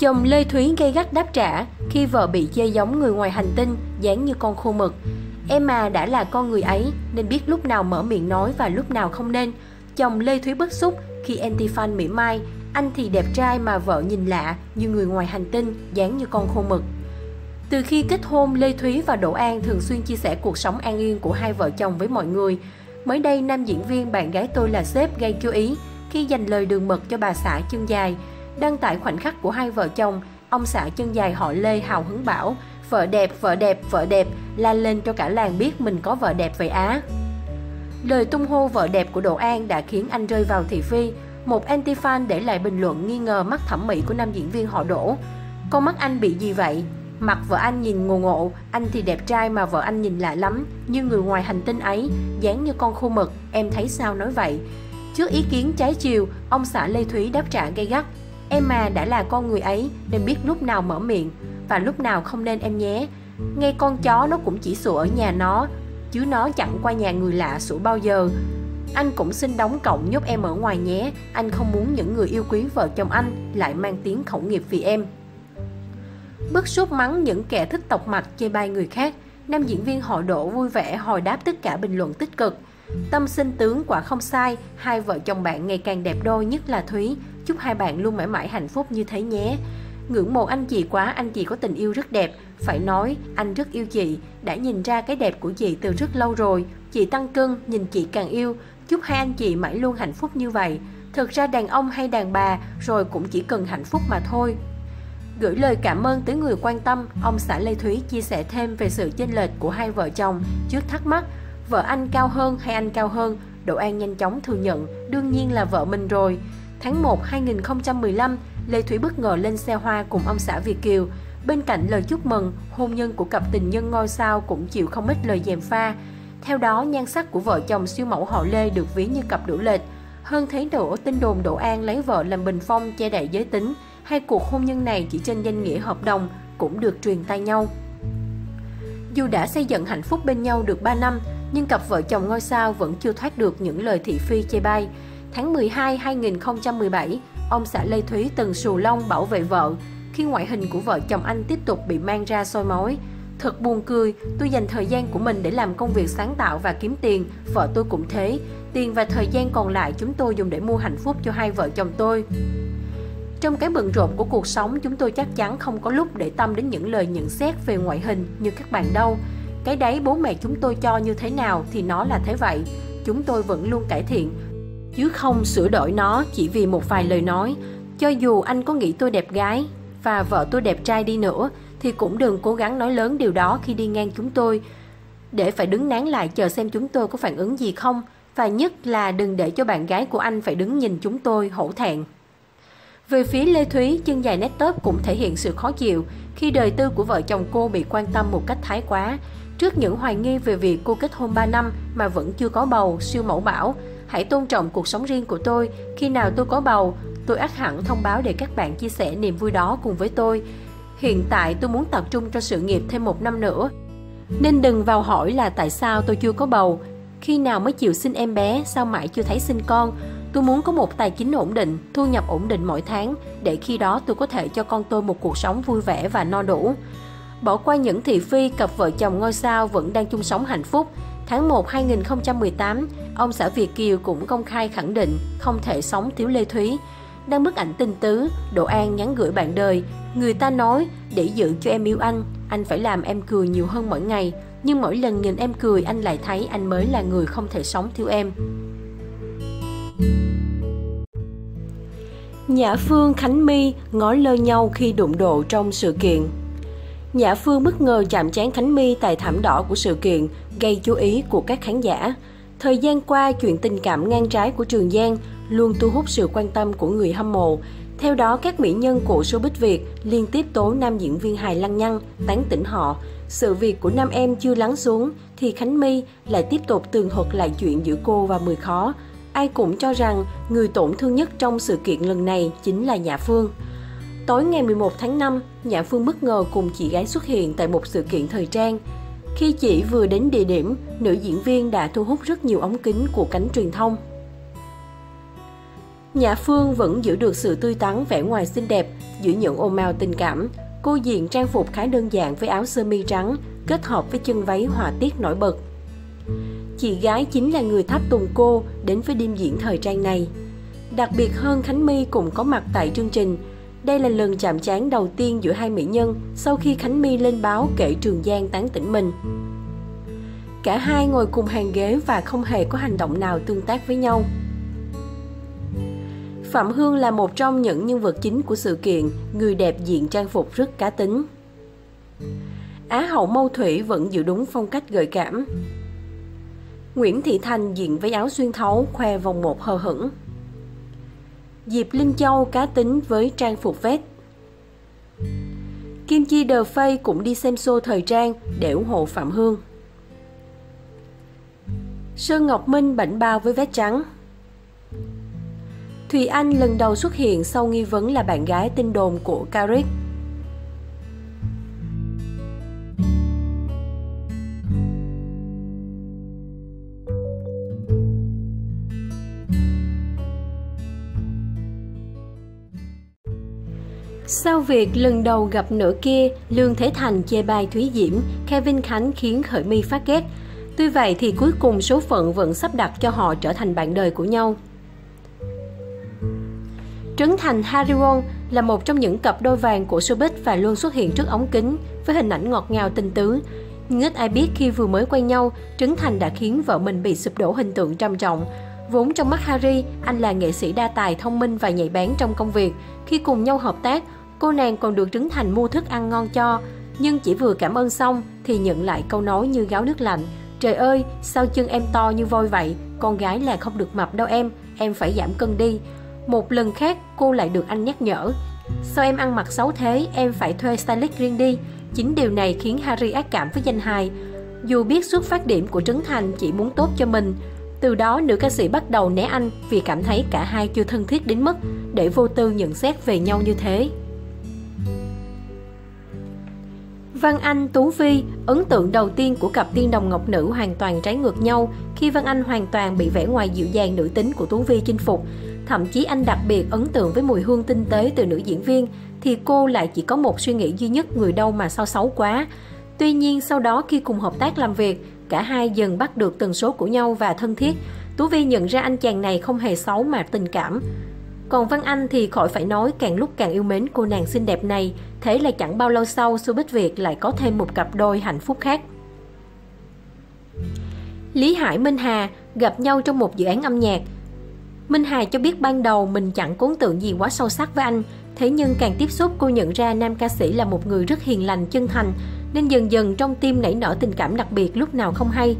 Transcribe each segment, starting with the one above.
Chồng Lê Thúy gây gắt đáp trả khi vợ bị chê giống người ngoài hành tinh, dáng như con khô mực. Em mà đã là con người ấy nên biết lúc nào mở miệng nói và lúc nào không nên. Chồng Lê Thúy bức xúc khi Antifan mỉa mai, anh thì đẹp trai mà vợ nhìn lạ như người ngoài hành tinh, dáng như con khô mực. Từ khi kết hôn, Lê Thúy và Đỗ An thường xuyên chia sẻ cuộc sống an yên của hai vợ chồng với mọi người. Mới đây, nam diễn viên bạn gái tôi là sếp gây chú ý khi dành lời đường mật cho bà xã chân dài. Đăng tải khoảnh khắc của hai vợ chồng, ông xã chân dài họ Lê hào hứng bảo vợ đẹp, vợ đẹp, vợ đẹp, la lên cho cả làng biết mình có vợ đẹp vậy á. Lời tung hô vợ đẹp của Đỗ An đã khiến anh rơi vào thị phi. Một anti-fan để lại bình luận nghi ngờ mắt thẩm mỹ của nam diễn viên họ Đỗ. Con mắt anh bị gì vậy? Mặt vợ anh nhìn ngộ ngộ, anh thì đẹp trai mà vợ anh nhìn lạ lắm, như người ngoài hành tinh ấy, dáng như con khô mực, em thấy sao nói vậy? Trước ý kiến trái chiều, ông xã Lê Thúy đáp trả gay gắt. Em mà đã là con người ấy nên biết lúc nào mở miệng và lúc nào không nên em nhé. Ngay con chó nó cũng chỉ sủa ở nhà nó, chứ nó chẳng qua nhà người lạ sủa bao giờ. Anh cũng xin đóng cộng nhốt em ở ngoài nhé, anh không muốn những người yêu quý vợ chồng anh lại mang tiếng khẩu nghiệp vì em. Bức xúc mắng những kẻ thích tộc mạch chê bai người khác, nam diễn viên họ đổ vui vẻ hồi đáp tất cả bình luận tích cực. Tâm sinh tướng quả không sai, hai vợ chồng bạn ngày càng đẹp đôi nhất là Thúy. Chúc hai bạn luôn mãi mãi hạnh phúc như thế nhé. Ngưỡng mộ anh chị quá, anh chị có tình yêu rất đẹp. Phải nói, anh rất yêu chị, đã nhìn ra cái đẹp của chị từ rất lâu rồi. Chị tăng cân, nhìn chị càng yêu. Chúc hai anh chị mãi luôn hạnh phúc như vậy. Thực ra đàn ông hay đàn bà rồi cũng chỉ cần hạnh phúc mà thôi. Gửi lời cảm ơn tới người quan tâm, ông xã Lê Thúy chia sẻ thêm về sự chênh lệch của hai vợ chồng trước thắc mắc vợ anh cao hơn hay anh cao hơn, Đỗ An nhanh chóng thừa nhận đương nhiên là vợ mình rồi. Tháng 1 2015, Lê Thúy bất ngờ lên xe hoa cùng ông xã Việt Kiều. Bên cạnh lời chúc mừng, hôn nhân của cặp tình nhân ngôi sao cũng chịu không ít lời dèm pha. Theo đó, nhan sắc của vợ chồng siêu mẫu họ Lê được ví như cặp đủ lệch. Hơn thế nữa, tin đồn Đỗ An lấy vợ làm bình phong che đậy giới tính, Hai cuộc hôn nhân này chỉ trên danh nghĩa hợp đồng cũng được truyền tay nhau. Dù đã xây dựng hạnh phúc bên nhau được 3 năm, nhưng cặp vợ chồng ngôi sao vẫn chưa thoát được những lời thị phi chê bai. Tháng 12 2017, ông xã Lê Thúy từng sù lông bảo vệ vợ khi ngoại hình của vợ chồng anh tiếp tục bị mang ra soi mói. Thật buồn cười, tôi dành thời gian của mình để làm công việc sáng tạo và kiếm tiền, vợ tôi cũng thế. Tiền và thời gian còn lại chúng tôi dùng để mua hạnh phúc cho hai vợ chồng tôi. Trong cái bận rộn của cuộc sống, chúng tôi chắc chắn không có lúc để tâm đến những lời nhận xét về ngoại hình như các bạn đâu. Cái đấy bố mẹ chúng tôi cho như thế nào thì nó là thế vậy. Chúng tôi vẫn luôn cải thiện, chứ không sửa đổi nó chỉ vì một vài lời nói. Cho dù anh có nghĩ tôi đẹp gái và vợ tôi đẹp trai đi nữa, thì cũng đừng cố gắng nói lớn điều đó khi đi ngang chúng tôi. Để phải đứng nán lại chờ xem chúng tôi có phản ứng gì không. Và nhất là đừng để cho bạn gái của anh phải đứng nhìn chúng tôi hổ thẹn. Về phía Lê Thúy, chân dài nét tớp cũng thể hiện sự khó chịu khi đời tư của vợ chồng cô bị quan tâm một cách thái quá. Trước những hoài nghi về việc cô kết hôn 3 năm mà vẫn chưa có bầu, siêu mẫu bảo, hãy tôn trọng cuộc sống riêng của tôi. Khi nào tôi có bầu, tôi ắt hẳn thông báo để các bạn chia sẻ niềm vui đó cùng với tôi. Hiện tại tôi muốn tập trung cho sự nghiệp thêm một năm nữa. Nên đừng vào hỏi là tại sao tôi chưa có bầu, khi nào mới chịu sinh em bé, sao mãi chưa thấy sinh con. Tôi muốn có một tài chính ổn định, thu nhập ổn định mỗi tháng, để khi đó tôi có thể cho con tôi một cuộc sống vui vẻ và no đủ. Bỏ qua những thị phi, cặp vợ chồng ngôi sao vẫn đang chung sống hạnh phúc. Tháng 1 2018, ông xã Việt Kiều cũng công khai khẳng định không thể sống thiếu Lê Thúy. Đăng bức ảnh tình tứ, Độ An nhắn gửi bạn đời. Người ta nói, để giữ cho em yêu anh, anh phải làm em cười nhiều hơn mỗi ngày. Nhưng mỗi lần nhìn em cười, anh lại thấy anh mới là người không thể sống thiếu em. Nhã Phương Khánh My ngó lơ nhau khi đụng độ trong sự kiện. Nhã Phương bất ngờ chạm trán Khánh My tại thảm đỏ của sự kiện, gây chú ý của các khán giả. Thời gian qua, chuyện tình cảm ngang trái của Trường Giang luôn thu hút sự quan tâm của người hâm mộ. Theo đó, các mỹ nhân của showbiz Việt liên tiếp tố nam diễn viên hài lăng nhăng, tán tỉnh họ. Sự việc của nam em chưa lắng xuống, thì Khánh My lại tiếp tục tường thuật lại chuyện giữa cô và Mười Khó. Ai cũng cho rằng người tổn thương nhất trong sự kiện lần này chính là Nhã Phương. Tối ngày 11 tháng 5, Nhã Phương bất ngờ cùng chị gái xuất hiện tại một sự kiện thời trang. Khi chị vừa đến địa điểm, nữ diễn viên đã thu hút rất nhiều ống kính của cánh truyền thông. Nhã Phương vẫn giữ được sự tươi tắn vẻ ngoài xinh đẹp giữa những ôm ào tình cảm. Cô diện trang phục khá đơn giản với áo sơ mi trắng kết hợp với chân váy họa tiết nổi bật. Chị gái chính là người thắp tùng cô đến với đêm diễn thời trang này. Đặc biệt hơn Khánh My cũng có mặt tại chương trình. Đây là lần chạm trán đầu tiên giữa hai mỹ nhân sau khi Khánh My lên báo kể Trường Giang tán tỉnh mình. Cả hai ngồi cùng hàng ghế và không hề có hành động nào tương tác với nhau. Phạm Hương là một trong những nhân vật chính của sự kiện, người đẹp diện trang phục rất cá tính. Á hậu Mâu Thủy vẫn giữ đúng phong cách gợi cảm. Nguyễn Thị Thành diện với áo xuyên thấu khoe vòng một hờ hững. Diệp Linh Châu cá tính với trang phục vest. Kim Chi Đờ Phây cũng đi xem show thời trang để ủng hộ Phạm Hương. Sơn Ngọc Minh bảnh bao với vest trắng. Thùy Anh lần đầu xuất hiện sau nghi vấn là bạn gái tin đồn của Carrick. Sau việc lần đầu gặp nửa kia, Lương Thế Thành chê bai Thúy Diễm, Kevin Khánh khiến Khởi My phát ghét. Tuy vậy thì cuối cùng số phận vẫn sắp đặt cho họ trở thành bạn đời của nhau. Trấn Thành Harry Won là một trong những cặp đôi vàng của showbiz và luôn xuất hiện trước ống kính với hình ảnh ngọt ngào tinh tứ. Nhưng ít ai biết khi vừa mới quen nhau, Trấn Thành đã khiến vợ mình bị sụp đổ hình tượng trầm trọng. Vốn trong mắt Harry, anh là nghệ sĩ đa tài, thông minh và nhạy bén trong công việc. Khi cùng nhau hợp tác, cô nàng còn được Trấn Thành mua thức ăn ngon cho. Nhưng chỉ vừa cảm ơn xong thì nhận lại câu nói như gáo nước lạnh. Trời ơi, sao chân em to như voi vậy? Con gái là không được mập đâu em, em phải giảm cân đi. Một lần khác cô lại được anh nhắc nhở Sao em ăn mặc xấu thế em phải thuê stylist riêng đi Chính điều này khiến Harry ác cảm với danh hài Dù biết xuất phát điểm của Trấn Thành chỉ muốn tốt cho mình Từ đó nữ ca sĩ bắt đầu né anh vì cảm thấy cả hai chưa thân thiết đến mức để vô tư nhận xét về nhau như thế Văn Anh, Tú Vi, ấn tượng đầu tiên của cặp tiên đồng ngọc nữ hoàn toàn trái ngược nhau khi Văn Anh hoàn toàn bị vẻ ngoài dịu dàng nữ tính của Tú Vi chinh phục. Thậm chí anh đặc biệt ấn tượng với mùi hương tinh tế từ nữ diễn viên, thì cô lại chỉ có một suy nghĩ duy nhất người đâu mà sao xấu quá. Tuy nhiên sau đó khi cùng hợp tác làm việc, cả hai dần bắt được tần số của nhau và thân thiết. Tú Vi nhận ra anh chàng này không hề xấu mà tình cảm. Còn Văn Anh thì khỏi phải nói càng lúc càng yêu mến cô nàng xinh đẹp này, thế là chẳng bao lâu sau showbiz Việt lại có thêm một cặp đôi hạnh phúc khác. Lý Hải Minh Hà gặp nhau trong một dự án âm nhạc. Minh Hà cho biết ban đầu mình chẳng cuốn tượng gì quá sâu sắc với anh, thế nhưng càng tiếp xúc cô nhận ra nam ca sĩ là một người rất hiền lành, chân thành, nên dần dần trong tim nảy nở tình cảm đặc biệt lúc nào không hay.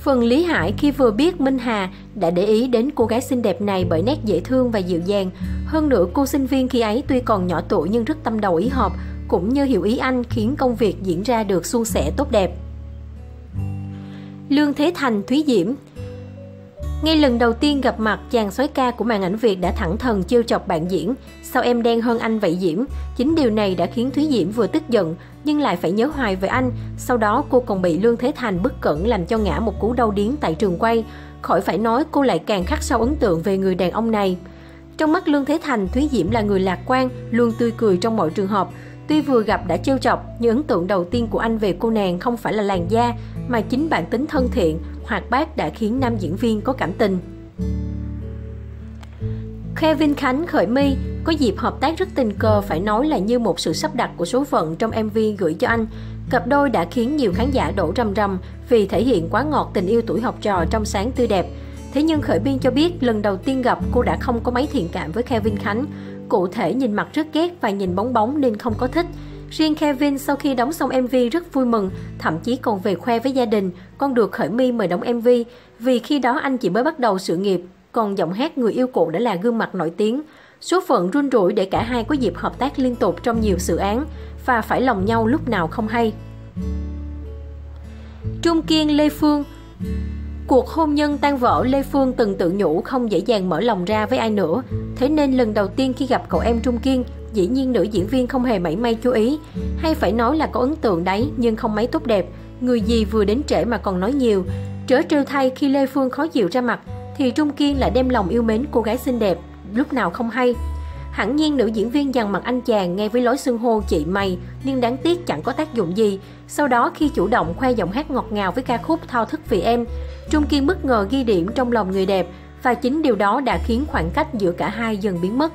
Phần Lý Hải khi vừa biết Minh Hà đã để ý đến cô gái xinh đẹp này bởi nét dễ thương và dịu dàng. Hơn nữa cô sinh viên khi ấy tuy còn nhỏ tuổi nhưng rất tâm đầu ý hợp, cũng như hiểu ý anh khiến công việc diễn ra được suôn sẻ tốt đẹp. Lương Thế Thành, Thúy Diễm ngay lần đầu tiên gặp mặt, chàng soái ca của màn ảnh Việt đã thẳng thừng chiêu chọc bạn diễn. Sao em đen hơn anh vậy Diễm? Chính điều này đã khiến Thúy Diễm vừa tức giận, nhưng lại phải nhớ hoài về anh. Sau đó cô còn bị Lương Thế Thành bất cẩn làm cho ngã một cú đau điếng tại trường quay. Khỏi phải nói cô lại càng khắc sâu ấn tượng về người đàn ông này. Trong mắt Lương Thế Thành, Thúy Diễm là người lạc quan, luôn tươi cười trong mọi trường hợp. Tuy vừa gặp đã trêu chọc, nhưng ấn tượng đầu tiên của anh về cô nàng không phải là làn da, mà chính bản tính thân thiện, hoạt bát đã khiến nam diễn viên có cảm tình. Kevin Khánh khởi mi có dịp hợp tác rất tình cờ phải nói là như một sự sắp đặt của số phận trong MV gửi cho anh. Cặp đôi đã khiến nhiều khán giả đổ rầm rầm vì thể hiện quá ngọt tình yêu tuổi học trò trong sáng tươi đẹp. Thế nhưng Khởi Biên cho biết lần đầu tiên gặp cô đã không có mấy thiện cảm với Kevin Khánh. Cụ thể nhìn mặt rất ghét và nhìn bóng bóng nên không có thích. Riêng Kevin sau khi đóng xong MV rất vui mừng, thậm chí còn về khoe với gia đình, con được Khởi My mời đóng MV, vì khi đó anh chỉ mới bắt đầu sự nghiệp, còn giọng hát người yêu cũ đã là gương mặt nổi tiếng. Số phận run rủi để cả hai có dịp hợp tác liên tục trong nhiều dự án và phải lòng nhau lúc nào không hay. Trung Kiên Lê Phương Cuộc hôn nhân tan vỡ Lê Phương từng tự nhủ không dễ dàng mở lòng ra với ai nữa. Thế nên lần đầu tiên khi gặp cậu em Trung Kiên, dĩ nhiên nữ diễn viên không hề mảy may chú ý. Hay phải nói là có ấn tượng đấy nhưng không mấy tốt đẹp. Người gì vừa đến trễ mà còn nói nhiều. Trớ trêu thay khi Lê Phương khó chịu ra mặt, thì Trung Kiên lại đem lòng yêu mến cô gái xinh đẹp lúc nào không hay. Hẳn nhiên nữ diễn viên dằn mặt anh chàng nghe với lối xưng hô chị mày nhưng đáng tiếc chẳng có tác dụng gì. Sau đó khi chủ động khoe giọng hát ngọt ngào với ca khúc Thao thức vì em, Trung Kiên bất ngờ ghi điểm trong lòng người đẹp và chính điều đó đã khiến khoảng cách giữa cả hai dần biến mất.